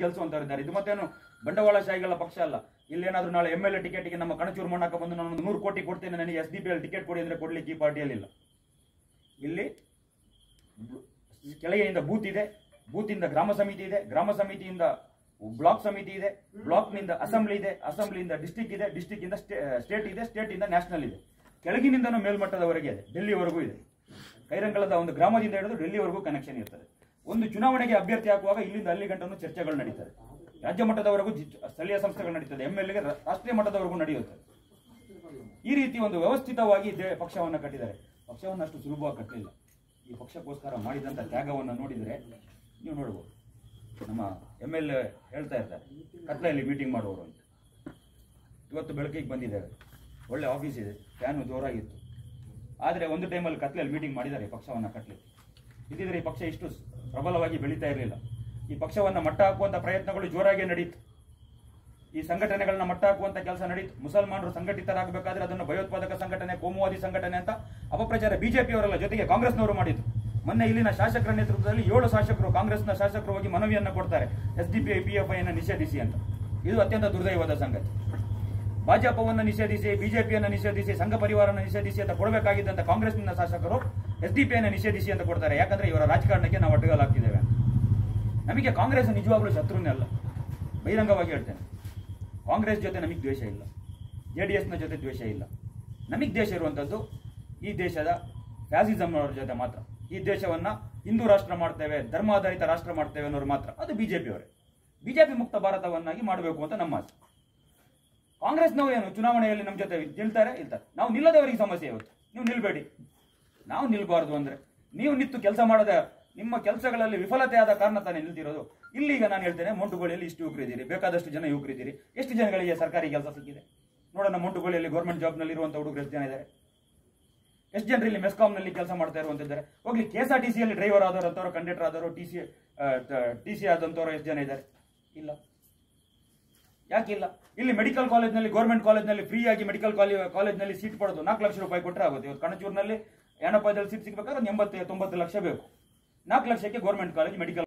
ಗೆಲ್ಸುವಂತವರಿದ್ದಾರೆ ಇದು ಮತ್ತೇನು ಬಂಡವಾಳಶಾಹಿಗಳ ಪಕ್ಷ ಅಲ್ಲ. ಇಲ್ಲೇನಾದ್ರೂ ನಾಳೆ ಎಂ ಎಲ್ ಎ ಟಿಕೆಟ್ಗೆ ನಮ್ಮ ಕಣಚೂರು ಮಣ್ಣಕ್ಕ ಬಂದು ನಾನು ನೂರು ಕೋಟಿ ಕೊಡ್ತೇನೆ ನನಗೆ S D P L ticket ಕೊಡಿ ಅಂದ್ರೆ ಕೊಡ್ಲಿಕ್ಕೆ ಈ ಪಾರ್ಟಿಯಲ್ಲಿಲ್ಲ. ಇಲ್ಲಿ ಕೆಳಗೆಯಿಂದ ಬೂತ್ ಇದೆ. ಬೂತಿಂದ ಗ್ರಾಮ ಸಮಿತಿ ಇದೆ. ಗ್ರಾಮ ಸಮಿತಿಯಿಂದ ಬ್ಲಾಕ್ ಸಮಿತಿ ಇದೆ. ಬ್ಲಾಕ್ನಿಂದ ಅಸೆಂಬ್ಲಿ ಇದೆ. ಅಸೆಂಬ್ಲಿಯಿಂದ ಡಿಸ್ಟಿಕ್ ಇದೆ. ಡಿಸ್ಟಿಕ್ ಇಂದ ಸ್ಟೇಟ್ ಇದೆ. ಸ್ಟೇಟ್ ಇಂದ ನ್ಯಾಷನಲ್ ಇದೆ. ಕೆಳಗಿನಿಂದನೂ ಮೇಲ್ಮಟ್ಟದವರೆಗೆ ಇದೆ. ಡೆಲ್ಲಿವರೆಗೂ ಇದೆ. ಕೈರಂಗಳದ ಒಂದು ಗ್ರಾಮದಿಂದ ಹಿಡಿದು ಡೆಲ್ಲಿವರೆಗೂ ಕನೆಕ್ಷನ್ ಇರ್ತದೆ. ಒಂದು ಚುನಾವಣೆಗೆ ಅಭ್ಯರ್ಥಿ ಹಾಕುವಾಗ ಇಲ್ಲಿಂದ ಅಲ್ಲಿ ಗಂಟನ್ನು ಚರ್ಚೆಗಳು ನಡೀತದೆ ರಾಜ್ಯ ಮಟ್ಟದವರೆಗೂ ಸ್ಥಳೀಯ ಸಂಸ್ಥೆಗಳು ನಡೀತದೆ. ಎಂ ಎಲ್ ಎಗೆ ರಾಷ್ಟ್ರೀಯ ಮಟ್ಟದವರೆಗೂ ನಡೆಯುತ್ತದೆ ಈ ರೀತಿ ಒಂದು ವ್ಯವಸ್ಥಿತವಾಗಿ ಪಕ್ಷವನ್ನು ಕಟ್ಟಿದ್ದಾರೆ. ಪಕ್ಷವನ್ನು ಅಷ್ಟು ಸುಲಭವಾಗಿ ಕಟ್ಟಲಿಲ್ಲ ಈ ಪಕ್ಷಕ್ಕೋಸ್ಕರ ಮಾಡಿದಂಥ ತ್ಯಾಗವನ್ನು ನೋಡಿದರೆ ನೀವು ನೋಡ್ಬೋದು. ನಮ್ಮ ಎಂ ಎಲ್ ಎ ಹೇಳ್ತಾ ಇರ್ತಾರೆ, ಕತ್ಲೆಯಲ್ಲಿ ಮೀಟಿಂಗ್ ಮಾಡುವವರು ಅಂತ. ಇವತ್ತು ಬೆಳಕಿಗೆ ಬಂದಿದ್ದೇವೆ ಒಳ್ಳೆ ಆಫೀಸ್ ಇದೆ. ಫ್ಯಾನು ಜೋರಾಗಿತ್ತು. ಆದರೆ ಒಂದು ಟೈಮಲ್ಲಿ ಕತ್ಲೆಯಲ್ಲಿ ಮೀಟಿಂಗ್ ಮಾಡಿದ್ದಾರೆ ಪಕ್ಷವನ್ನು ಕಟ್ಟಲಿಕ್ಕೆ ಇದ್ದಿದ್ರೆ ಈ ಪಕ್ಷ ಇಷ್ಟು ಪ್ರಬಲವಾಗಿ ಬೆಳೀತಾ ಇರಲಿಲ್ಲ. ಈ ಪಕ್ಷವನ್ನು ಮಟ್ಟ ಹಾಕುವಂಥ ಪ್ರಯತ್ನಗಳು ಜೋರಾಗಿ ನಡೀತು. ಈ ಸಂಘಟನೆಗಳನ್ನ ಮಟ್ಟ ಹಾಕುವಂಥ ಕೆಲಸ ನಡೀತು. ಮುಸಲ್ಮಾನರು ಸಂಘಟಿತರಾಗಬೇಕಾದ್ರೆ ಅದನ್ನು ಭಯೋತ್ಪಾದಕ ಸಂಘಟನೆ, ಕೋಮುವಾದಿ ಸಂಘಟನೆ ಅಂತ ಅಪಪ್ರಚಾರ ಬಿಜೆಪಿಯವರೆಲ್ಲ ಜೊತೆಗೆ ಕಾಂಗ್ರೆಸ್ನವರು ಮಾಡಿದ್ರು. ಮೊನ್ನೆ ಇಲ್ಲಿನ ಶಾಸಕರ ನೇತೃತ್ವದಲ್ಲಿ ಏಳು ಶಾಸಕರು ಕಾಂಗ್ರೆಸ್ನ ಶಾಸಕರು ಹೋಗಿ ಮನವಿಯನ್ನು ಕೊಡ್ತಾರೆ. S D P I, P F ಐನ ನಿಷೇಧಿಸಿ ಅಂತ. ಇದು ಅತ್ಯಂತ ದುರ್ದೈವದ ಸಂಗತಿ. ಭಾಜಪವನ್ನು ನಿಷೇಧಿಸಿ, ಬಿಜೆಪಿಯನ್ನು ನಿಷೇಧಿಸಿ, ಸಂಘ ಪರಿವಾರನ ನಿಷೇಧಿಸಿ ಅಂತ ಕೊಡಬೇಕಾಗಿದ್ದಂತ ಕಾಂಗ್ರೆಸ್ನ ಶಾಸಕರು ಎಸ್ ಡಿ ಪಿಯನ್ನು ನಿಷೇಧಿಸಿ ಅಂತ ಕೊಡ್ತಾರೆ. ಯಾಕಂದ್ರೆ ಇವರ ರಾಜಕಾರಣಕ್ಕೆ ನಾವು ಅಡ್ಡಗಾಲಾಗ್ತಿದ್ದೇವೆ. ನಮಗೆ ಕಾಂಗ್ರೆಸ್ ನಿಜವಾಗ್ಲೂ ಶತ್ರುನೇ ಅಲ್ಲ. ಬಹಿರಂಗವಾಗಿ ಹೇಳ್ತೇನೆ. ಕಾಂಗ್ರೆಸ್ ಜೊತೆ ನಮಗೆ ದ್ವೇಷ ಇಲ್ಲ. ಜೆ ಡಿ ಎಸ್ನ ಜೊತೆ ದ್ವೇಷ ಇಲ್ಲ. ನಮಗೆ ದೇಶ ಇರುವಂಥದ್ದು ಈ ದೇಶದ ಫ್ಯಾಸಿಸಮ್ ಅವರ ಜೊತೆ ಮಾತ್ರ. ಈ ದೇಶವನ್ನು ಹಿಂದೂ ರಾಷ್ಟ್ರ ಮಾಡ್ತೇವೆ, ಧರ್ಮಾಧಾರಿತ ರಾಷ್ಟ್ರ ಮಾಡ್ತೇವೆ ಅನ್ನೋರು ಮಾತ್ರ. ಅದು ಬಿಜೆಪಿಯವರೇ. ಬಿಜೆಪಿ ಮುಕ್ತ ಭಾರತವನ್ನಾಗಿ ಮಾಡಬೇಕು ಅಂತ ನಮ್ಮ ಆಸೆ. ಕಾಂಗ್ರೆಸ್ನವರು ಏನು, ಚುನಾವಣೆಯಲ್ಲಿ ನಮ್ಮ ಜೊತೆ ನಿಲ್ತಾರೆ ಇರ್ತಾರೆ ನಾವು ನಿಲ್ಲದವರಿಗೆ ಸಮಸ್ಯೆ ಇವತ್ತು ನೀವು ನಿಲ್ಬೇಡಿ. ನಾವು ನಿಲ್ಬಾರ್ದು ಅಂದ್ರೆ ನೀವು ನಿಂತು ಕೆಲಸ ಮಾಡದ ನಿಮ್ಮ ಕೆಲಸಗಳಲ್ಲಿ ವಿಫಲತೆ ಆದ ಕಾರಣ ತಾನೇ ನಿಲ್ತಿರೋದು. ಇಲ್ಲಿಗ ನಾನು ಹೇಳ್ತೇನೆ ಮೊಂಟುಗೋಳಿಯಲ್ಲಿ ಇಷ್ಟು ಯುವಕರಿದ್ದೀರಿ ಬೇಕಾದಷ್ಟು ಜನ ಯುವಕರಿದ್ದೀರಿ ಎಷ್ಟು ಜನಗಳಿಗೆ ಸರ್ಕಾರಿ ಕೆಲಸ ಸಿಕ್ಕಿದೆ? ನೋಡೋಣ ಮೊಂಟುಗೋಳಿಯಲ್ಲಿ ಗೌರ್ಮೆಂಟ್ ಜಾಬ್ನಲ್ಲಿ ಇರುವಂಥ ಹುಡುಗರು ಎಷ್ಟು ಜನ ಇದ್ದಾರೆ? ಎಷ್ಟು ಜನರು ಇಲ್ಲಿ ಮೆಸ್ಕಾಮ್ನಲ್ಲಿ ಕೆಲಸ ಮಾಡ್ತಾ ಇರುವಂತಿದ್ದಾರೆ? ಹೋಗ್ಲಿ ಕೆ ಎಸ್ ಆರ್ ಟಿ ಸಿಯಲ್ಲಿ ಡ್ರೈವರ್ ಆದವರು ಅಂಥವ್ರು ಕಂಡಕ್ಟರ್ ಆದವರು ಟಿ ಸಿ ಟಿ ಸಿ ಆದಂಥವ್ರು ಎಷ್ಟು ಜನ ಇದ್ದಾರೆ? ಇಲ್ಲ. ಯಾಕಿಲ್ಲ ಇಲ್ಲಿ? ಮೆಡಿಕಲ್ ಕಾಲೇಜ್ನಲ್ಲಿ ಗೌರ್ಮೆಂಟ್ ಕಾಲೇಜ್ನಲ್ಲಿ ಫ್ರೀ ಆಗಿ ಮೆಡಿಕಲ್ ಕಾಲೇಜ್ನಲ್ಲಿ ಸೀಟ್ ಪಡೆದು ನಾಲ್ಕು ಲಕ್ಷ ರೂಪಾಯಿ ಕೊಟ್ಟರೆ ಆಗುತ್ತೆ. ಇವತ್ತು ಕಣಚೂರಿನಲ್ಲಿ ಯಾಣಪಾಯದಲ್ಲಿ ಸೀಟ್ ಸಿಗಬೇಕಾದ್ರೆ ಎಂಬತ್ತು, ತೊಂಬತ್ತು ಲಕ್ಷ ಬೇಕು. ನಾಲ್ಕು ಲಕ್ಷಕ್ಕೆ ಗೌರ್ಮೆಂಟ್ ಕಾಲೇಜ್ ಮೆಡಿಕಲ್